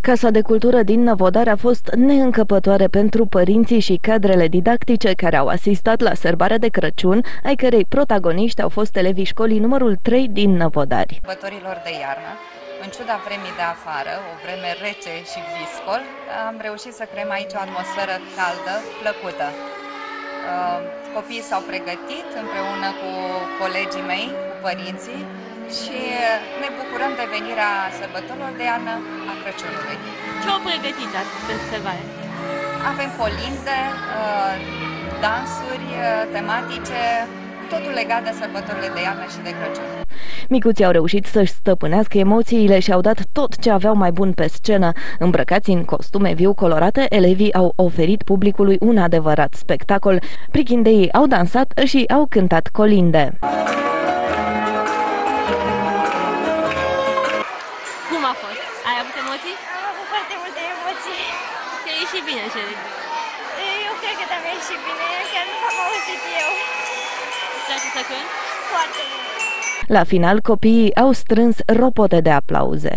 Casa de Cultură din Năvodar a fost neîncăpătoare pentru părinții și cadrele didactice care au asistat la sărbarea de Crăciun, ai cărei protagoniști au fost elevii școlii numărul 3 din Năvodari. Sărbătorilor de iarnă, în ciuda vremii de afară, o vreme rece și viscol, am reușit să creăm aici o atmosferă caldă, plăcută. Uh, copiii s-au pregătit împreună cu colegii mei, cu părinții și ne bucurăm de venirea sărbătorilor de iarnă a Crăciunului. Ce au pregătit astăzi pentru sărbare? Avem colinde, uh, dansuri uh, tematice, totul legat de sărbătorile de iarnă și de Crăciun. Micuții au reușit să-și stăpânească emoțiile și au dat tot ce aveau mai bun pe scenă. Îmbrăcați în costume viu colorate, elevii au oferit publicului un adevărat spectacol. Prichindeii au dansat și au cântat colinde. Ai avut emoții? Am avut foarte multe emoții. Ți-a ieșit bine, Sherry. Eu cred că te-am ieșit bine, chiar nu am auzit eu. Îți place să cânti? Foarte mult. La final, copiii au strâns ropote de aplauze.